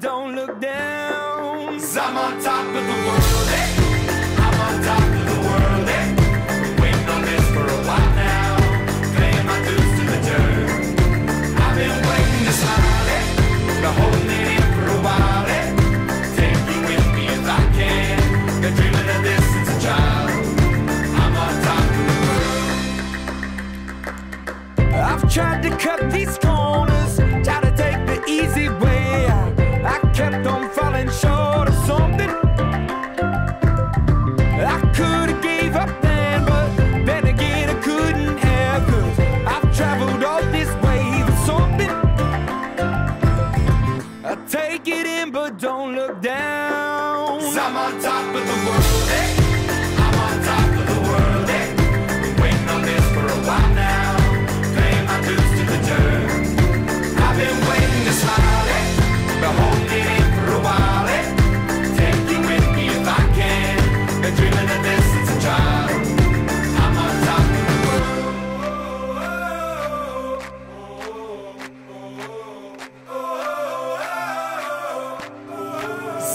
don't look down. Cause I'm on top of the world, eh? I'm on top of the world, eh? Waiting on this for a while now. Paying my dues to the dirt. I've been waiting to smile, eh? Been holding it in for a while, eh? Take you with me if I can. Been dreaming of this since a child. I'm on top of the world. I've tried to cut these corners, on top of the world,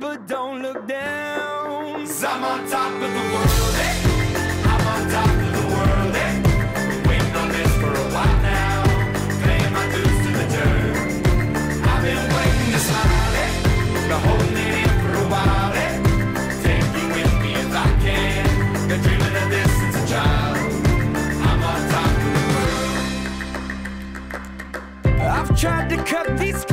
but don't look down. Cause I'm on top of the world, eh? I'm on top of the world, eh? Waiting on this for a while now. Paying my dues to the dirt. I've been waiting to smile, eh? Holding it in for a while, eh? Take you with me if I can. Been dreaming of this since a child. I'm on top of the world. I've tried to cut these